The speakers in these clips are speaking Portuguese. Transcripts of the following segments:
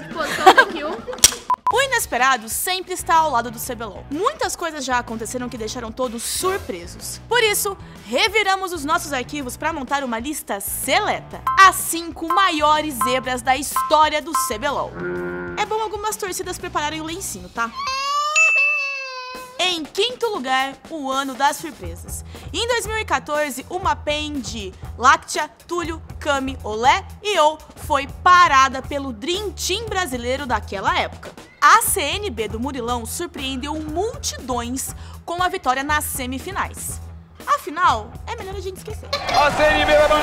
do que o... Inesperado sempre está ao lado do CBLOL. Muitas coisas já aconteceram que deixaram todos surpresos. Por isso, reviramos os nossos arquivos para montar uma lista seleta. As 5 maiores zebras da história do CBLOL. É bom algumas torcidas prepararem o lencinho, tá? Em quinto lugar, o ano das surpresas. Em 2014, uma pen de Lactia, Túlio, Kami, Olé e Ou foi parada pelo Dream Team brasileiro daquela época. A CNB do Murilão surpreendeu multidões com a vitória nas semifinais. Afinal, é melhor a gente esquecer. A CNB vai pro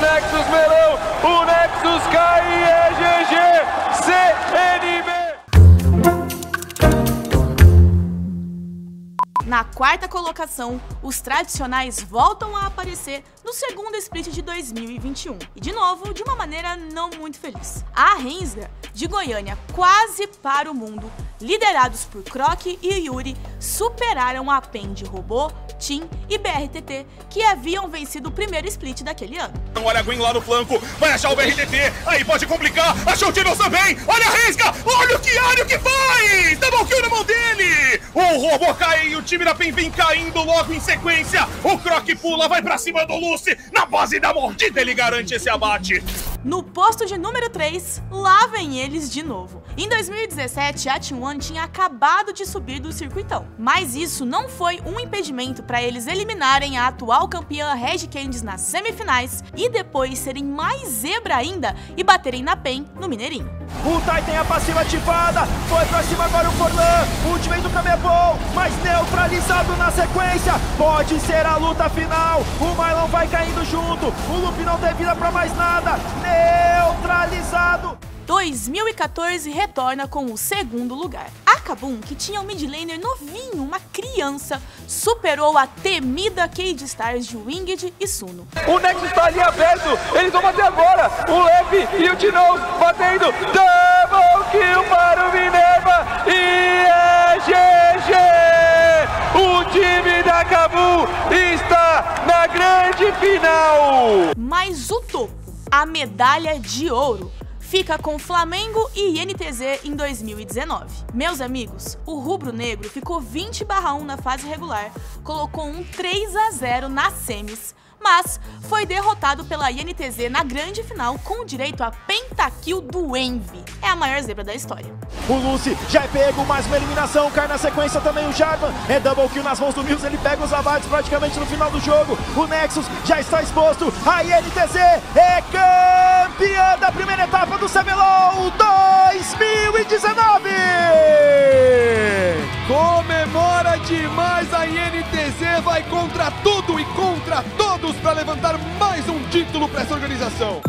Na quarta colocação, os tradicionais voltam a aparecer no segundo split de 2021. E de novo, de uma maneira não muito feliz. A Rensga, de Goiânia, quase para o mundo, liderados por Croc e Yuri, superaram a PEN de Robô, Team e BRTT, que haviam vencido o primeiro split daquele ano. Olha a Gwen lá no flanco, vai achar o BRTT, aí pode complicar, achou o Tibbles também, olha a Resga, olha o Kiario que faz, double kill na mão dele, o robô cai e o time da PEN vem caindo logo em sequência, o Croc pula, vai pra cima do Lucy, na base da mordida ele garante esse abate. No posto de número 3, lá vem eles de novo. Em 2017, a Team One tinha acabado de subir do circuitão, mas isso não foi um impedimento para eles eliminarem a atual campeã Red Candies nas semifinais e depois serem mais zebra ainda e baterem na PEN no Mineirinho. O Tai tem a passiva ativada, foi pra cima agora o Forlan, o ultimate do Kami é bom, mas neutralizado na sequência, pode ser a luta final, o Mylon vai caindo junto, o Lupe não tem vida pra mais nada, neutralizado. 2014 retorna com o segundo lugar. A Kabum, que tinha um mid laner novinho, uma criança, superou a temida Cade Stars de Winged e Suno. O Nexus tá ali aberto, eles vão bater agora, o Lev e o Tinoz batendo, final! Mas o topo, a medalha de ouro, fica com Flamengo e INTZ em 2019. Meus amigos, o rubro negro ficou 20/1 na fase regular, colocou um 3 a 0 nas semis, mas foi derrotado pela INTZ na grande final com o direito a pentakill do Envy. É a maior zebra da história. O Lucy já é pego, mais uma eliminação, cai na sequência também o Jarvan, é double kill nas mãos do Mills, ele pega os abates praticamente no final do jogo, o Nexus já está exposto, a INTZ é campeã da primeira etapa do CBLOL 2019! Comemora demais a INTZ, vai contra tudo e contra todos para levantar mais um título para essa organização.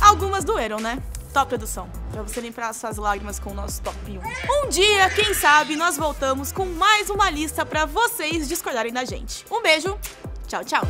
Algumas doeram, né? Top produção, pra você limpar suas lágrimas com o nosso top 1. Um dia, quem sabe, nós voltamos com mais uma lista pra vocês discordarem da gente. Um beijo, tchau, tchau!